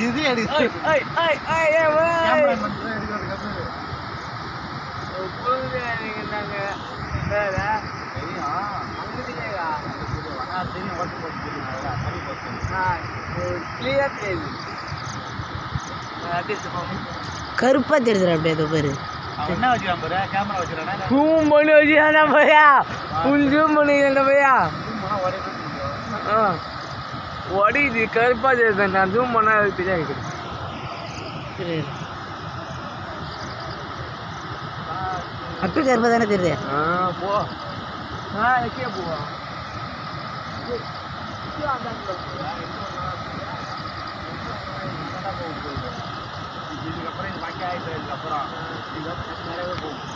இது எடு ஏய் ஏய் ஏய் ஏய் ஏய் கேமரா மட்டும் எடுக்கிறதுக்கு வேற? தெரியும். அங்கிட்டேயா தெரியும் ஓட்டு போட்டு கிளியர் தெரியுது போங்க கருப்பா தெரியுதுடா அப்படியே அது பேரு. அவன் என்ன வச்சுக்கிறான் பாரு? கேமரா வச்சுக்கிறானா ஜூம் பண்ணி வச்சுக்கான பையா ஃபுல் ஜூம் பண்ணிக்கிறேன் பையா ஆ. ஒடிது கருப்பா தெரியுது நான் ஜூம் பண்ணா அது தெரியாது. தெரியுது. அப்படி கருப்பா தானே தெரியுது? ஆ போ. ஆ எக்கே போவா இதுக்கப்புறம் இது வாக்கி ஆயிட்டு இதுக்கப்புறம் இதுக்கப்புறம் நிறையவே போகும்